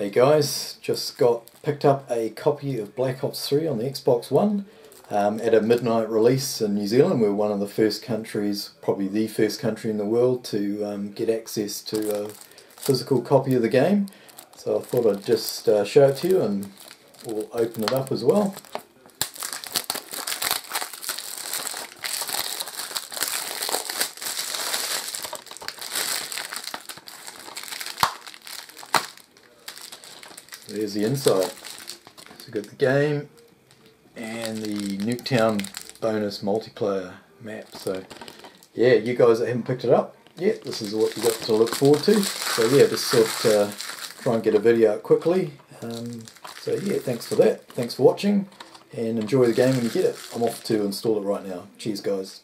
Hey guys, just got picked up a copy of Black Ops 3 on the Xbox One um, at a midnight release in New Zealand. We're one of the first countries, probably the first country in the world to um, get access to a physical copy of the game. So I thought I'd just uh, show it to you and we'll open it up as well. There's the inside. So we've got the game and the Nuketown bonus multiplayer map. So yeah, you guys that haven't picked it up, yet, this is what you got to look forward to. So yeah, just sort uh, try and get a video out quickly. Um, so yeah, thanks for that. Thanks for watching and enjoy the game when you get it. I'm off to install it right now. Cheers guys.